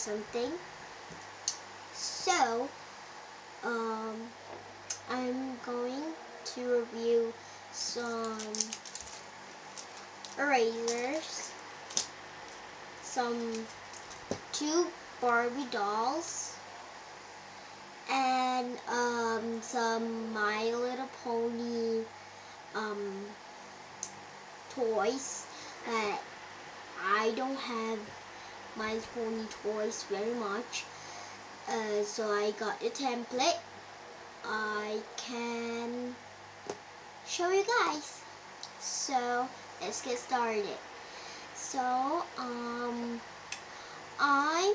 something. So, um, I'm going to review some erasers, some two Barbie dolls, and um, some My Little Pony um, toys that I don't have My Pony toys very much. Uh, so I got the template. I can show you guys. So let's get started. So um, I'm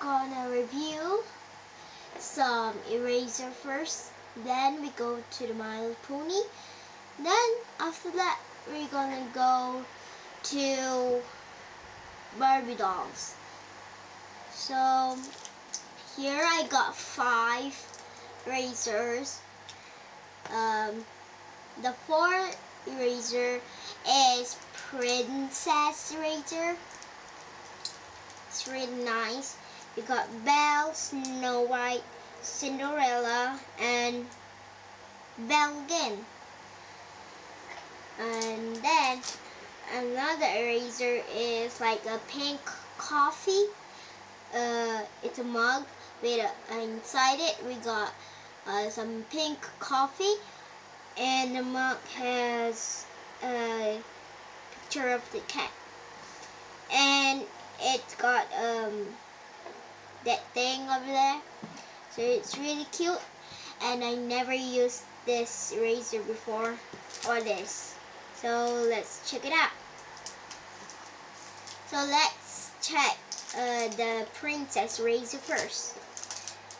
gonna review some eraser first. Then we go to the My Little Pony. Then after that we're gonna go to Barbie dolls. So here I got five erasers. Um, the fourth eraser is Princess Eraser. It's really nice. You got Belle, Snow White, Cinderella, and Belle again. And then another eraser is like a pink coffee. Uh, it's a mug with inside it. We got uh, some pink coffee. And the mug has a picture of the cat. And it's got um, that thing over there. So it's really cute. And I never used this eraser before or this. So let's check it out so let's check uh, the princess razor first.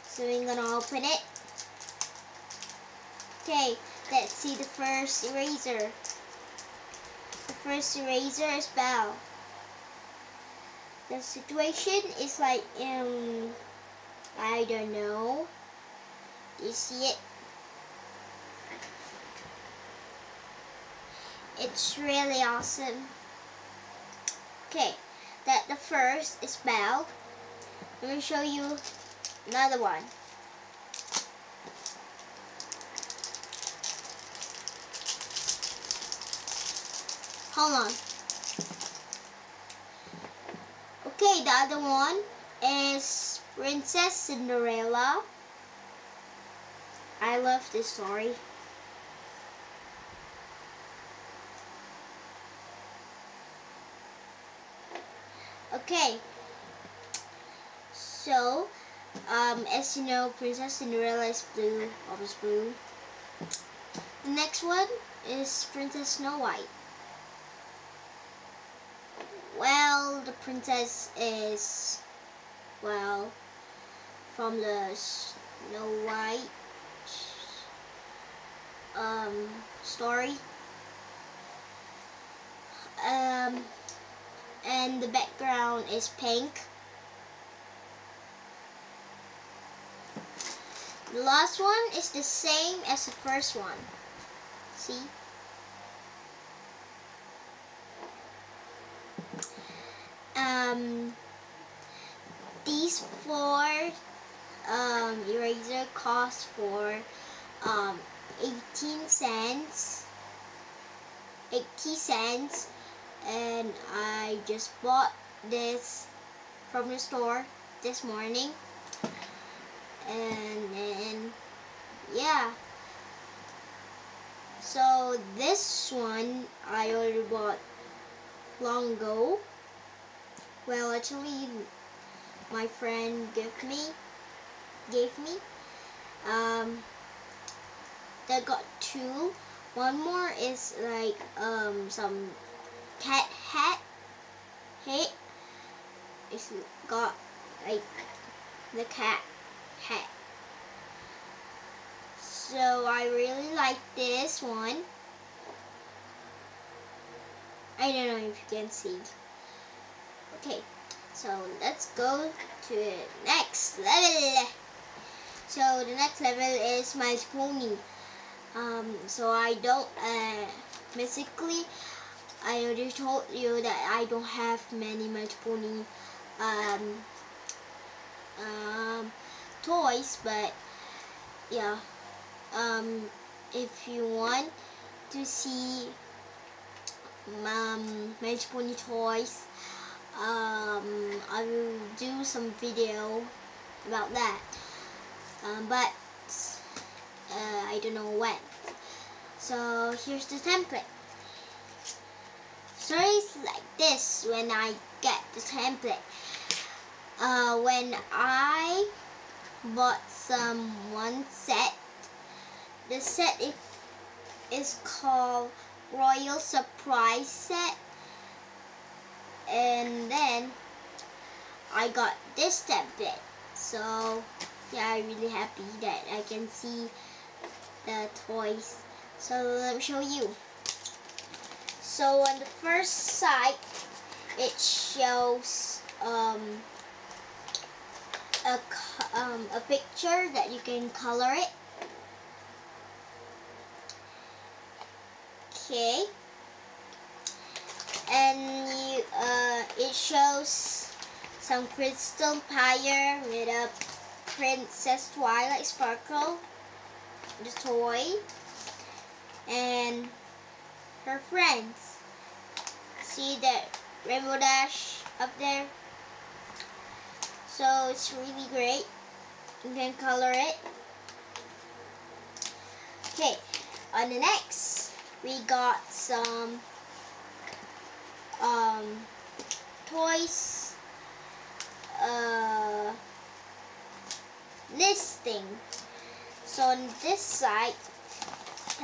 So we're gonna open it. Okay let's see the first eraser the first eraser is Belle. The situation is like um I don't know. Do you see it? It's really awesome okay that the first is Belle let me show you another one. Hold on. Okay the other one is Princess Cinderella. I love this story okay so um, as you know Princess Cinderella is blue always blue. The next one is Princess Snow White. Well the princess is well from the Snow White um, story. Um, and the background is pink. The last one is the same as the first one. See? Um, these four um, eraser cost for um, 18 cents 80 cents and I just bought this from the store this morning and then yeah. So this one I already bought long ago. Well actually my friend gave me gave me um that got two. One more is like um some cat hat hat. It's got like the cat hat so I really like this one. I don't know if you can see. Okay so let's go to the next level. So the next level is my pony. Um, so I don't uh, basically I already told you that I don't have many multiple um, um, toys, but yeah. Um, if you want to see um, Magic Pony toys, um, I will do some video about that. Um, but uh, I don't know when. So here's the template. So it's like this when I get the template. Uh, when I bought some one set, the set is, is called Royal Surprise Set. And then I got this template. So yeah, I'm really happy that I can see the toys. So let me show you. So on the first side, it shows um, a, um, a picture that you can color it. Okay. And you, uh, it shows some Crystal Empire with a Princess Twilight Sparkle, the toy, and her friends. See that Rainbow Dash up there? So it's really great. You can color it. Okay, on the next, we got some um, toys uh, listing. So on this side,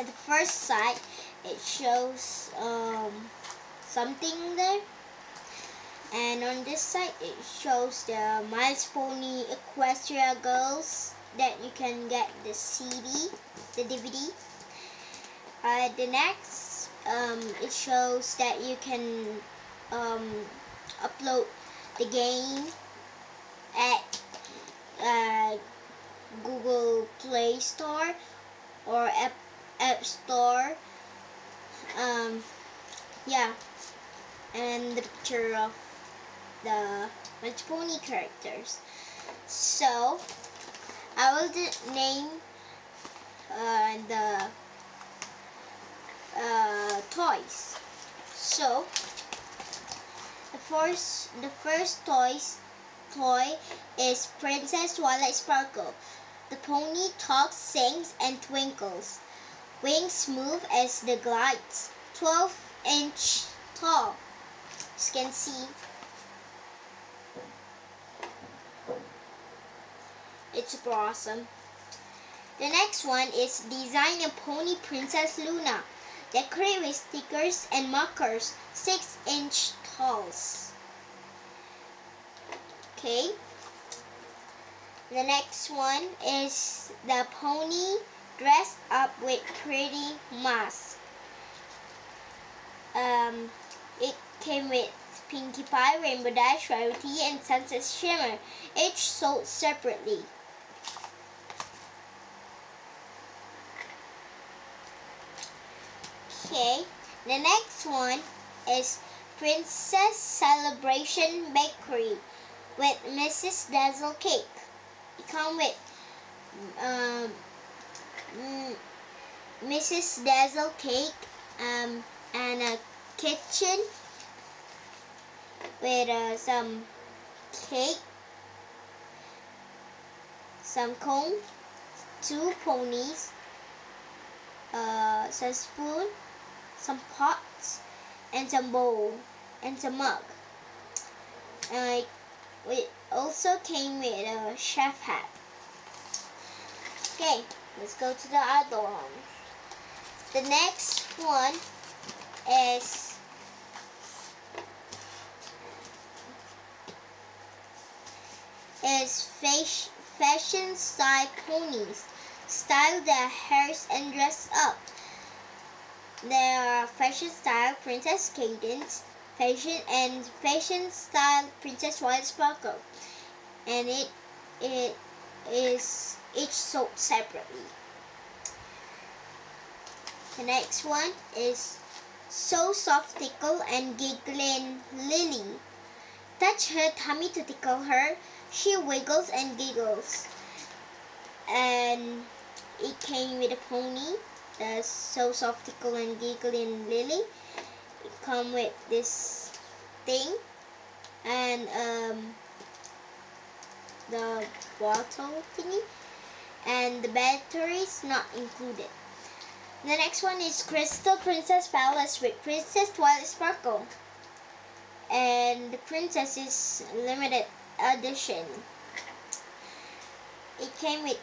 at the first side, it shows um, something there. And on this side, it shows the Miles Pony Equestria Girls that you can get the CD, the DVD. Uh, the next, um, it shows that you can um, upload the game at uh, Google Play Store or App, App Store. Um, yeah, and the picture of the Magic Pony characters. So, I will name uh, the uh, toys. So, the first, the first toys toy is Princess Twilight Sparkle. The pony talks, sings, and twinkles. Wings move as the glides. 12 inch tall. You can see. It's super awesome. The next one is Design a Pony Princess Luna. Decorate with stickers and markers. 6 inch talls. Okay. The next one is the pony dressed up with pretty mask. Um, it came with Pinkie Pie, Rainbow Dash, Rarity, and Sunset Shimmer, each sold separately. Okay, the next one is Princess Celebration Bakery with Mrs. Dazzle Cake. It comes with um, Mrs. Mm, Dazzle Cake um, and a kitchen with uh, some cake, some cone, two ponies, uh, some spoon, some pots, and some bowl, and some mug. Uh, it also came with a chef hat. Okay, let's go to the other one. The next one is is fashion style ponies. Style their hairs and dress up. There are fashion style Princess Cadance, fashion and fashion style Princess Twilight Sparkle. And it it is each sold separately. The next one is So Soft Tickle and Giggling Lily. touch her tummy to tickle her. She wiggles and giggles. And it came with a pony. That's so soft tickle and giggling Lily. It come with this thing and um, the bottle thingy and the batteries not included. The next one is Crystal Princess Palace with Princess Twilight Sparkle. And the princess is limited edition. It came with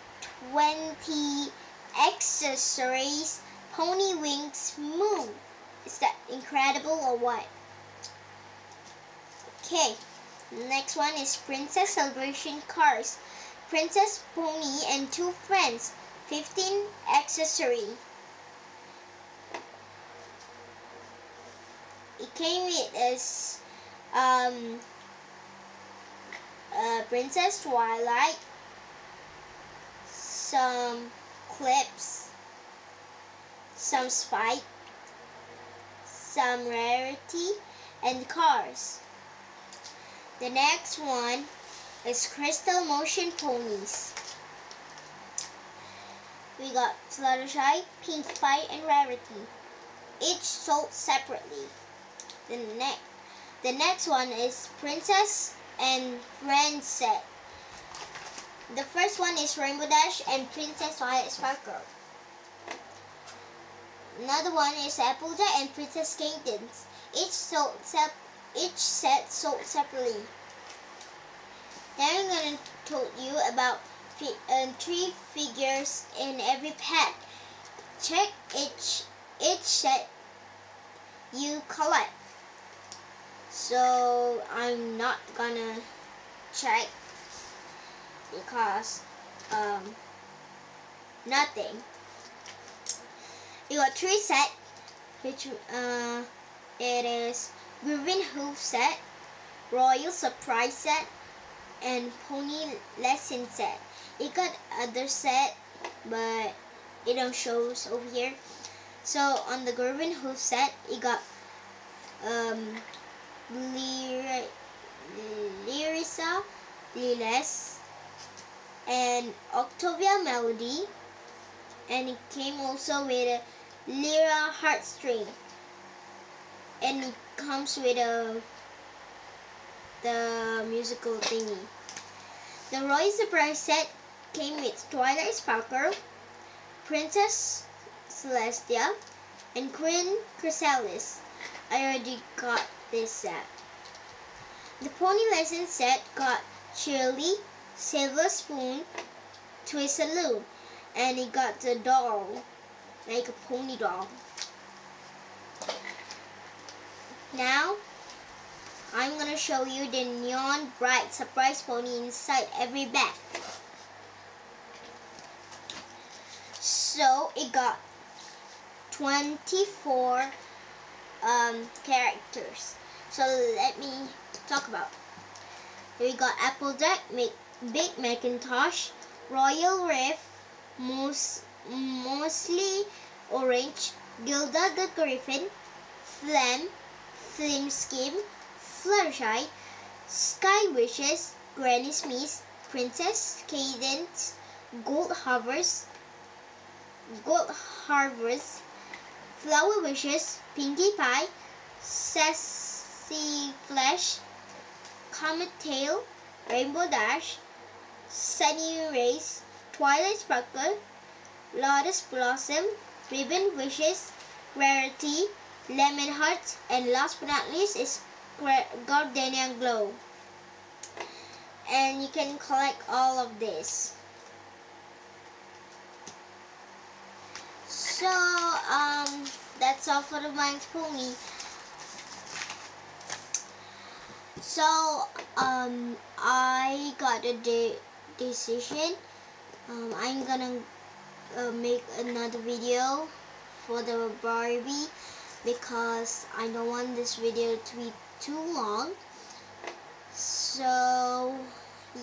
20 accessories. Pony wings move. Is that incredible or what? Okay, next one is Princess Celebration Cars. Princess Pony and two friends. 15 accessory. It came with this um, uh, Princess Twilight, some clips, some spike, some rarity, and cars. The next one is Crystal Motion Ponies. We got Fluttershy, Pink Pie, and Rarity. Each sold separately. The, ne the next one is Princess and Friends set. The first one is Rainbow Dash and Princess Twilight Sparkle. Another one is Applejack and Princess Cadance. Each sold sep each set sold separately. Now I'm going to tell you about uh, three figures in every pack. Check each each set you collect. So I'm not gonna check because um, nothing. You got three set, which uh, it is Groovin Hoof set, Royal Surprise set, and Pony Lesson set. It got other set, but it don't shows over here. So on the Groovin Hoof set, it got um, Lyr Lyrissa, and Octavia Melody. And it came also with a Lyra Heartstring. And it comes with a the musical thingy. The Roy Surprise set came with Twilight Sparkle, Princess Celestia, and Queen Chrysalis. I already got this set. The Pony Lesson set got Shirley, Silver Spoon, Twistaloo, and it got the doll, like a pony doll. Now, I'm gonna show you the neon bright surprise pony inside every bag. So, it got 24 um, characters. So let me talk about. We got Applejack, Big Macintosh, Royal Riff, Mos Mosely Orange, Gilda the Griffin, Flame Scheme, Fluttershy, Sky Wishes, Granny Smith, Princess Cadance, Gold Harvest, Gold Harvest, Flower Wishes, Pinkie Pie, Sassy Flash, Comet Tail, Rainbow Dash, Sunny Rays, Twilight Sparkle, Lotus Blossom, Ribbon Wishes, Rarity, Lemon Hearts, and last but not least is Gardenia Glow. And you can collect all of this. So, um, that's all for the blank pony. So, um, I got a de decision. Um, I'm gonna uh, make another video for the Barbie because I don't want this video to be too long. So,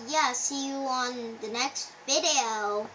yeah, see you on the next video.